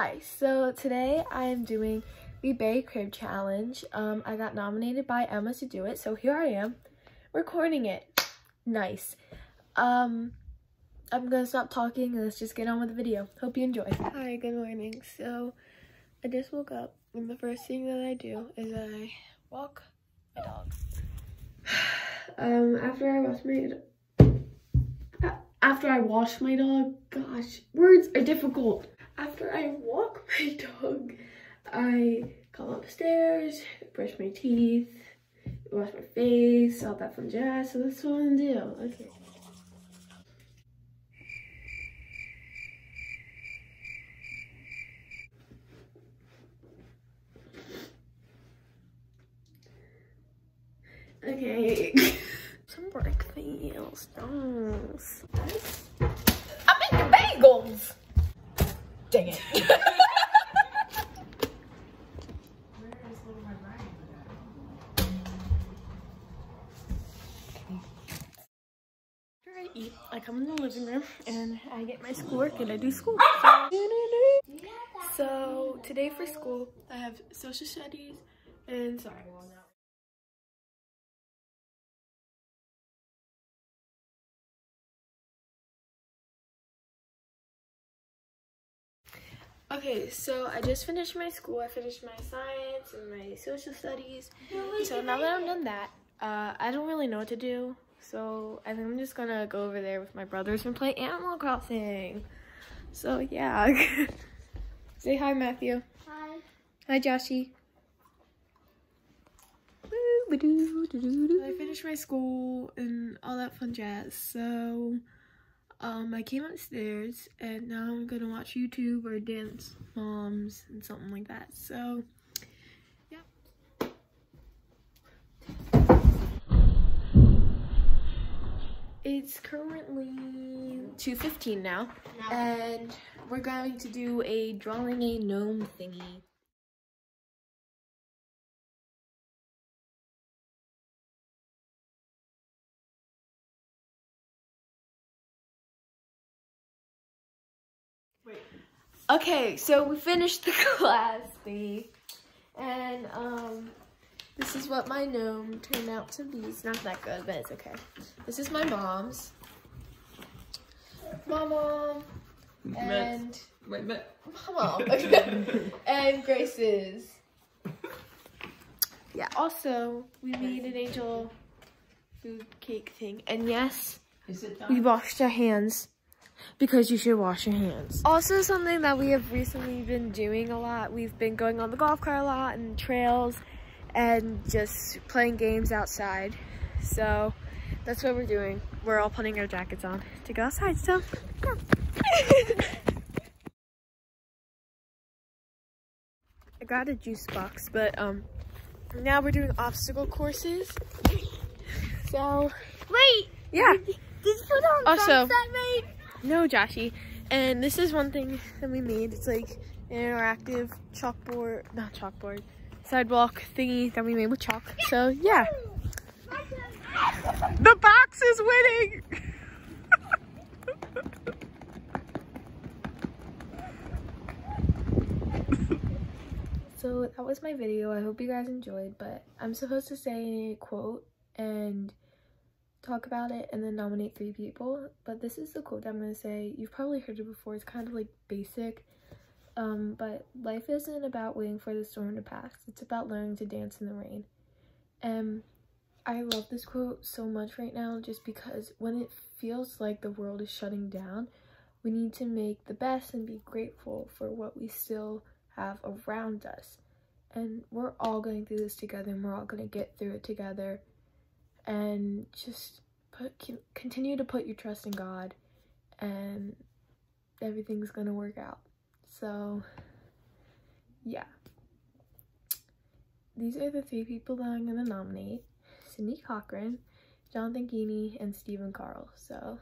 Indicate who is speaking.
Speaker 1: Hi, so today I am doing the Bay Crib Challenge. Um, I got nominated by Emma to do it, so here I am, recording it. Nice. Um, I'm gonna stop talking and let's just get on with the video. Hope you enjoy. Hi, good morning. So, I just woke up and the first thing that I do is I walk my dog. Um, after I wash my after I wash my dog, gosh, words are difficult. After I walk my dog, I come upstairs, brush my teeth, wash my face, all that fun jazz. So that's what I'm gonna do. Okay. Okay. Some breakfast. Nice. I'm making bagels. Dang it. After I come in the living room and I get my schoolwork and I do school. So today for school, I have social studies and sorry. Okay, so I just finished my school. I finished my science and my social studies. So now that I'm done that, uh, I don't really know what to do. So I think I'm just gonna go over there with my brothers and play Animal Crossing. So yeah. Say hi, Matthew.
Speaker 2: Hi.
Speaker 1: Hi, Joshy. I finished my school and all that fun jazz. So um, I came upstairs and now I'm gonna watch YouTube or dance moms and something like that. So, It's currently 2.15 now and we're going to do a drawing a gnome thingy. Wait. Okay, so we finished the class thingy. And um this is what my gnome turned out to be. It's not that good, but it's okay. This is my mom's. Mama. And
Speaker 3: Wait.
Speaker 1: Mama. and Grace's. Yeah, also we made an angel food cake thing. And yes, we washed our hands because you should wash your hands. Also something that we have recently been doing a lot, we've been going on the golf cart a lot and trails and just playing games outside. So that's what we're doing. We're all putting our jackets on to go outside, so I got a juice box, but um now we're doing obstacle courses. So
Speaker 2: Wait.
Speaker 1: yeah.
Speaker 2: Did you put on
Speaker 1: Also-
Speaker 2: that?
Speaker 1: No, Joshy. And this is one thing that we made. It's like an interactive chalkboard, not chalkboard, sidewalk thingy that we made with chalk. So yeah. The box is winning! so that was my video. I hope you guys enjoyed, but I'm supposed to say a quote and talk about it and then nominate three people but this is the quote that i'm going to say you've probably heard it before it's kind of like basic um but life isn't about waiting for the storm to pass. It's about learning to dance in the rain. And i love this quote so much right now just because when it feels like the world is shutting down we need to make the best and be grateful for what we still have around us. And we're all going through this together and we're all going to get through it together. And just put continue to put your trust in God and everything's gonna work out so yeah. These are the three people that I'm gonna nominate. Cindy Cochran Jonathan Geeney and Stephen Carl so